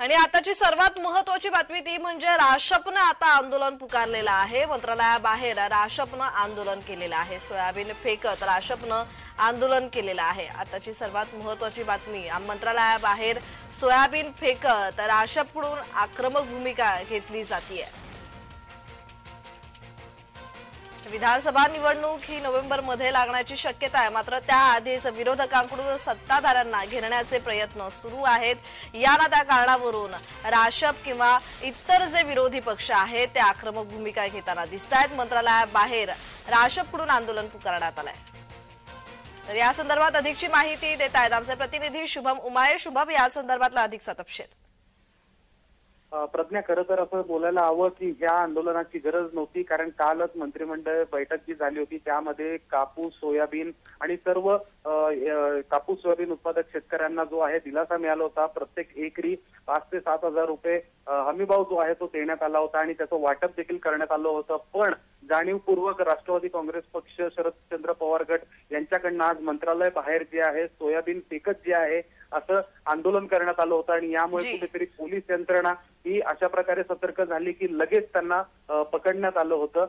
आणि आताची सर्वात महत्वाची बातमी ती म्हणजे राशपनं आता आंदोलन पुकारलेलं आहे. मंत्रालयाबाहेर राशपनं आंदोलन केलेलं आहे. सोयाबीन फेकत राशपनं आंदोलन केलेलं आहे. आताची सर्वात महत्वाची बातमी मंत्रालयाबाहेर सोयाबीन फेकत राशपकडून आक्रमक भूमिका घेतली जाते विधानसभा निवडणूक ही नोव्हेंबरमध्ये लागण्याची शक्यता आहे. मात्र त्याआधीच विरोधकांकडून सत्ताधाऱ्यांना घेरण्याचे प्रयत्न सुरू आहेत. या ना त्या कारणावरून राशप किंवा इतर जे विरोधी पक्ष आहेत ते आक्रमक भूमिका घेताना दिसत आहेत. मंत्रालयाबाहेर राशपकडून आंदोलन पुकारण्यात आलंय. तर या संदर्भात अधिकची माहिती देत आहेत आमचे प्रतिनिधी शुभम उमाये शुभम या संदर्भातला अधिकचा तपशील. प्रज्ञा खरं तर असं बोलायला हवं की ह्या आंदोलनाची गरज नव्हती कारण कालच मंत्रिमंडळ बैठक जी झाली होती त्यामध्ये कापूस सोयाबीन आणि सर्व कापूस सोयाबीन उत्पादक शेतकऱ्यांना जो आहे दिलासा मिळाला होता प्रत्येक एकरी पाच ते सात हजार रुपये हमीभाव जो आहे तो देण्यात आला होता आणि त्याचं वाटप देखील करण्यात आलं होतं. पण जाणीवपूर्वक राष्ट्रवादी काँग्रेस पक्ष शरदचंद्र पवार गट यांच्याकडनं आज मंत्रालय बाहेर जे आहे सोयाबीन फेकत जे आहे असं आंदोलन करण्यात आलं होतं आणि यामुळे. कुठेतरी पोलीस यंत्रणा ही अशा प्रकारे सतर्क झाली की लगेच त्यांना पकडण्यात आलं होतं.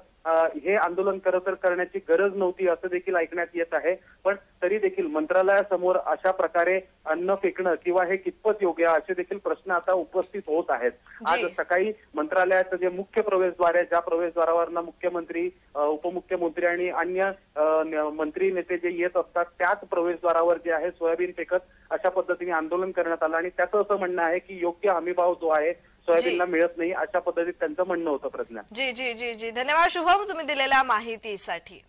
हे आंदोलन खरं तर करण्याची गरज नव्हती असं देखील ऐकण्यात येत आहे. पण तरी देखील मंत्रालयासमोर अशा प्रकारे अन्न फेकणं किंवा हे कितपत योग्य असे देखील प्रश्न आता उपस्थित होत आहेत. आज. सकाळी मंत्रालयाचं जे मुख्य प्रवेशद्वार आहे ज्या प्रवेशद्वारावरनं मुख्यमंत्री उपमुख्यमंत्री आणि अन्य मंत्री नेते जे येत असतात त्याच प्रवेशद्वारावर जे आहे सोयाबीन फेकत अशा पद्धतीने आंदोलन करण्यात आलं. आणि त्याचं असं म्हणणं आहे की योग्य हमीभाव जो आहे सोयाबीनला मिळत नाही अशा पद्धतीत त्यांचं म्हणणं होतं प्रज्ञा. जी जी जी जी. धन्यवाद शुभम तुम्ही दिलेल्या माहितीसाठी.